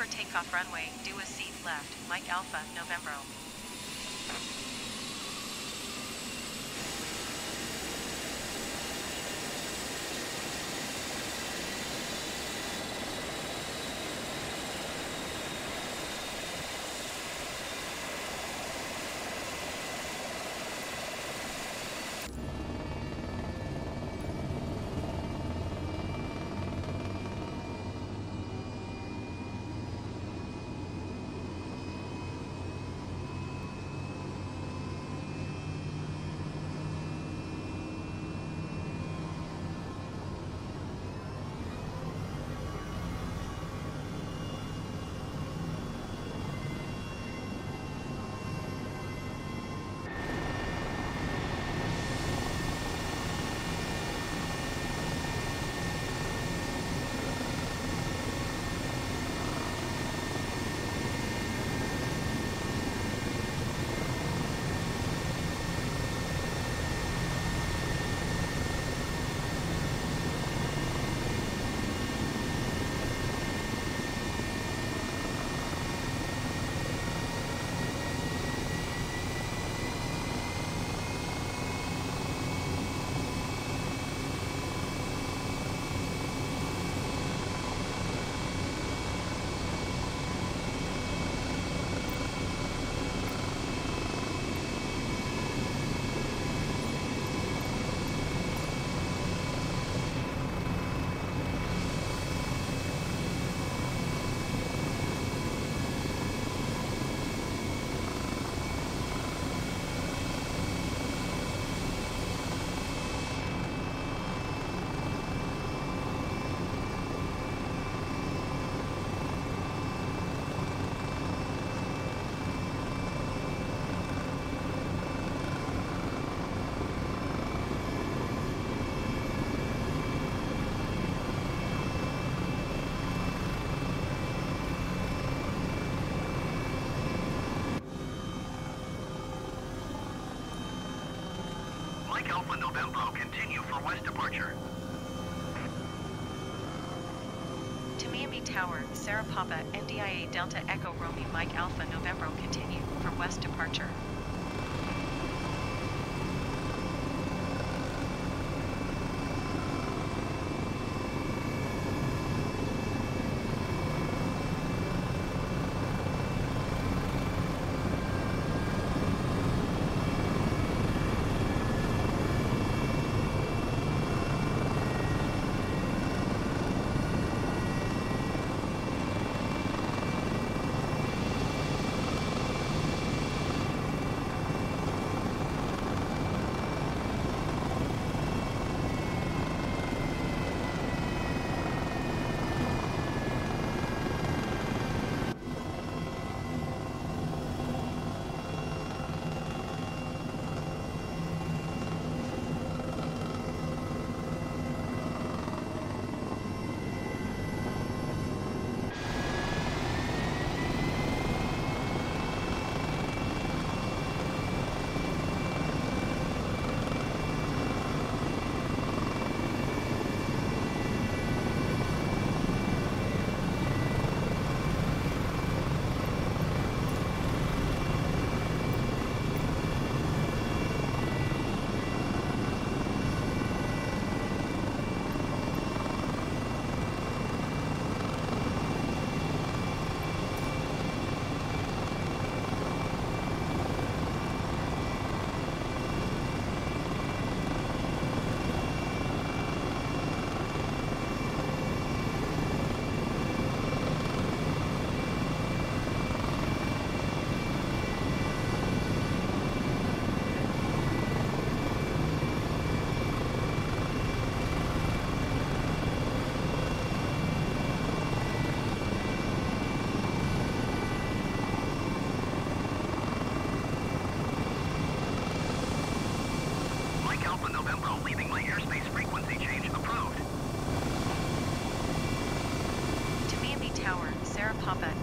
for takeoff runway, do a seat left, Mike Alpha, November. Sierra Papa, India Delta Echo Romeo Mike Alpha November continue for west departure. Papa,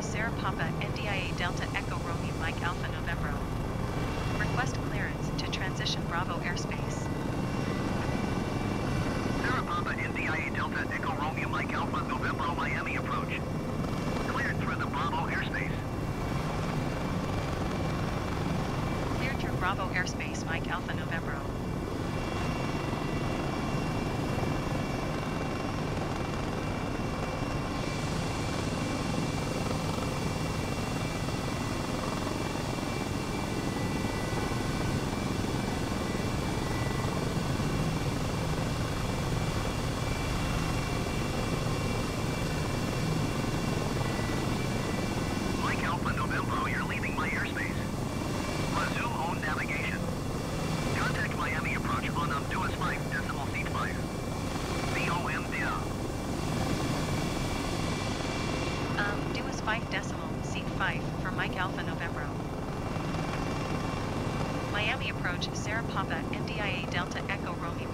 Sierra Papa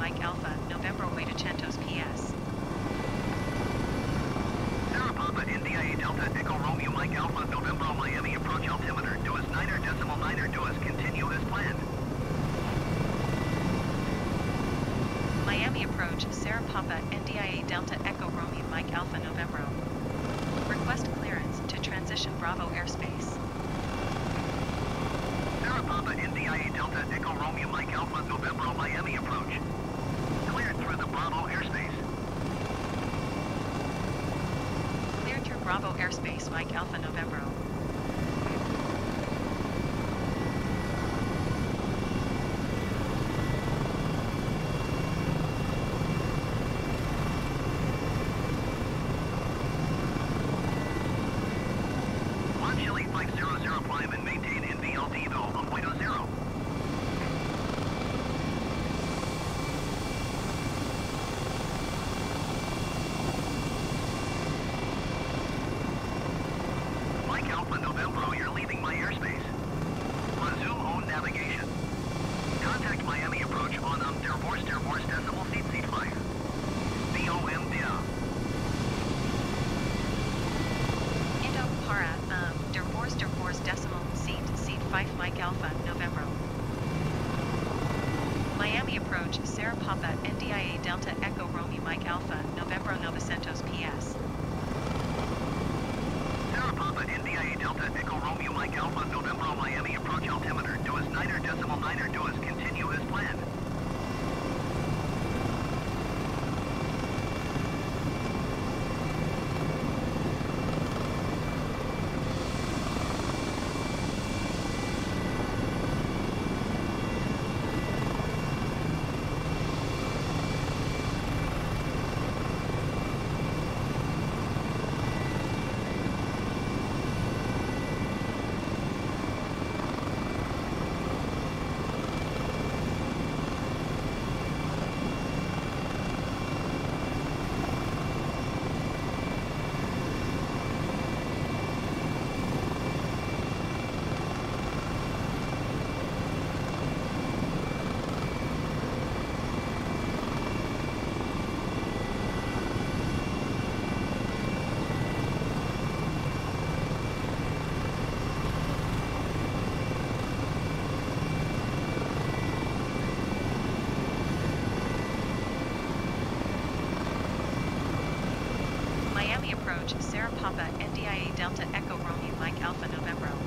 Mike Alpha, November way to Chentos PS. Sierra Papa, India Delta, Echo Romeo. Sierra Papa, India Delta Echo Romeo Mike Alpha November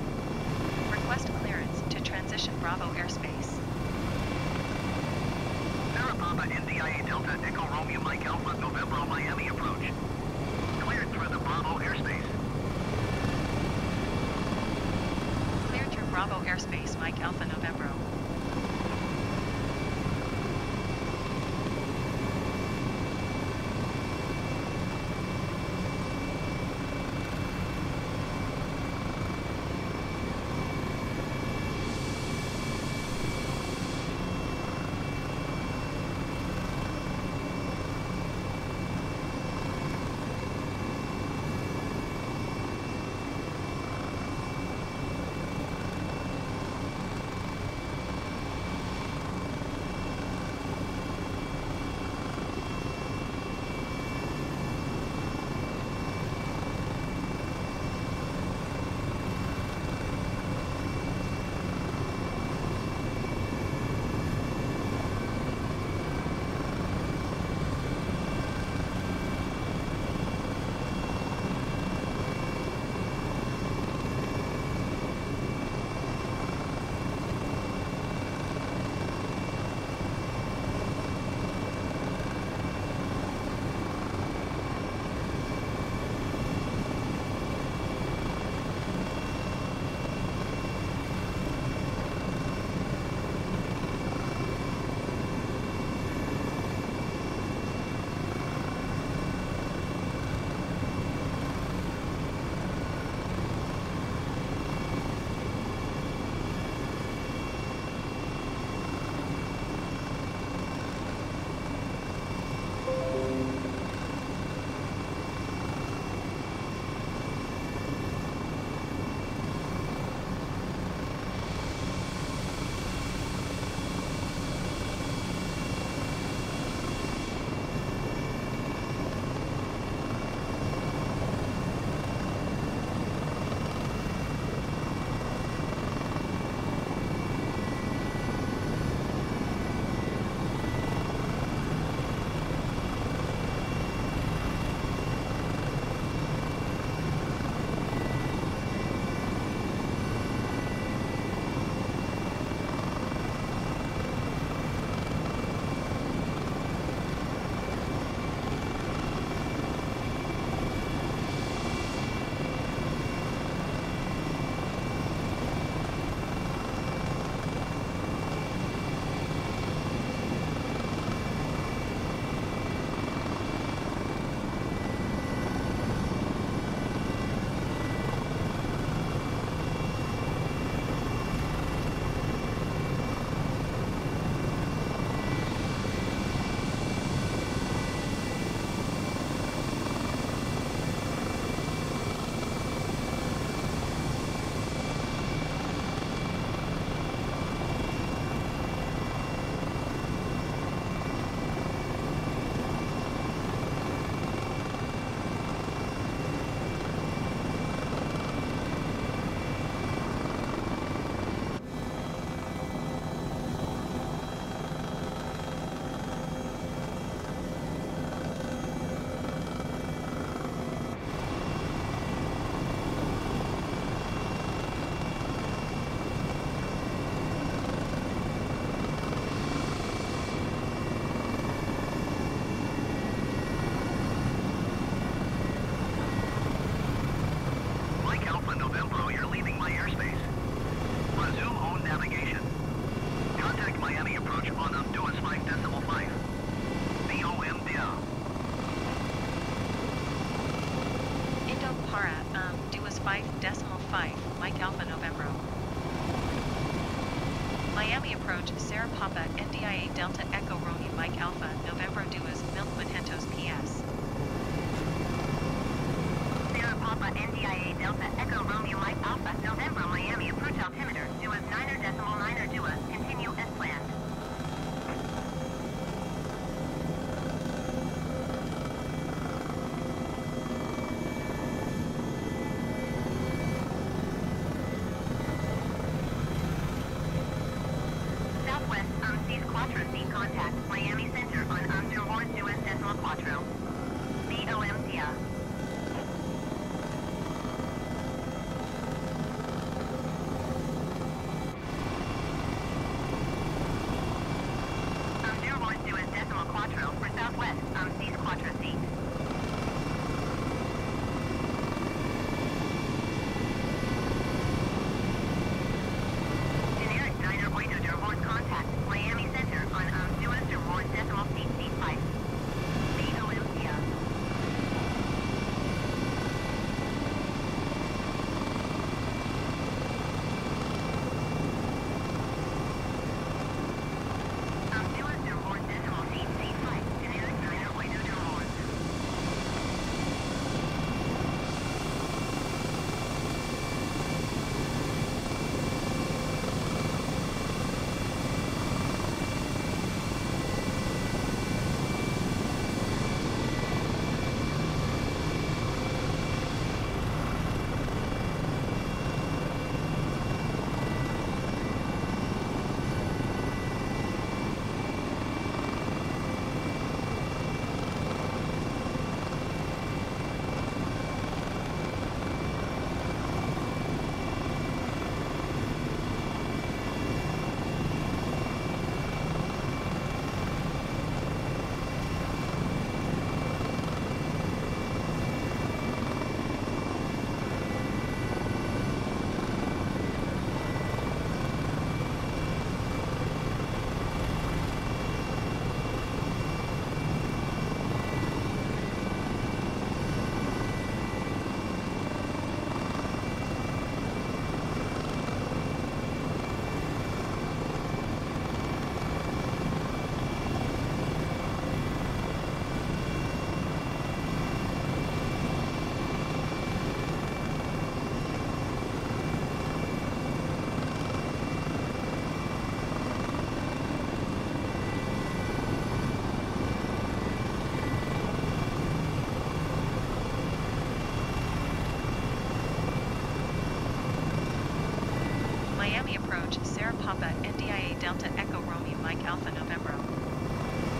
Approach Sierra Papa India Delta Echo Romeo Mike Alpha November.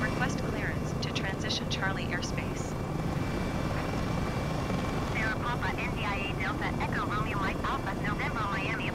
Request clearance to transition Charlie airspace. Sierra Papa India Delta Echo Romeo Mike Alpha November Miami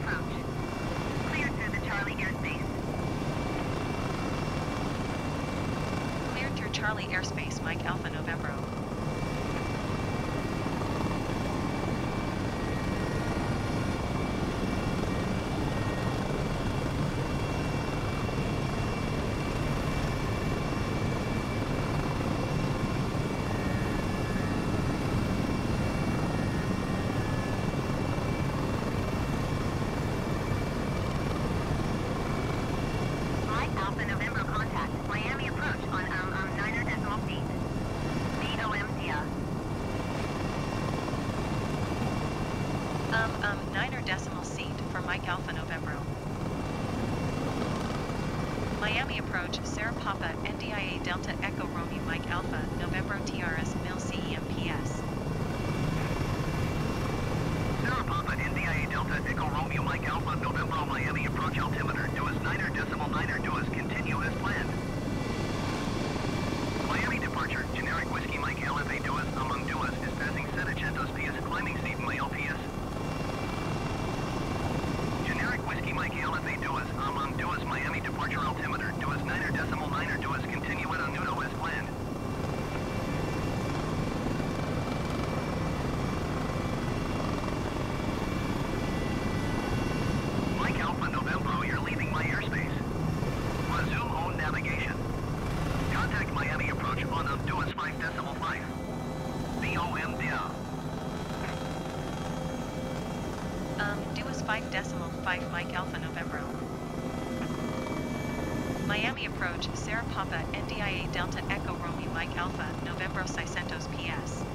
Miami approach, Sarapapa, India Delta Echo Romeo Mike Alpha, Novembro Sicentos PS.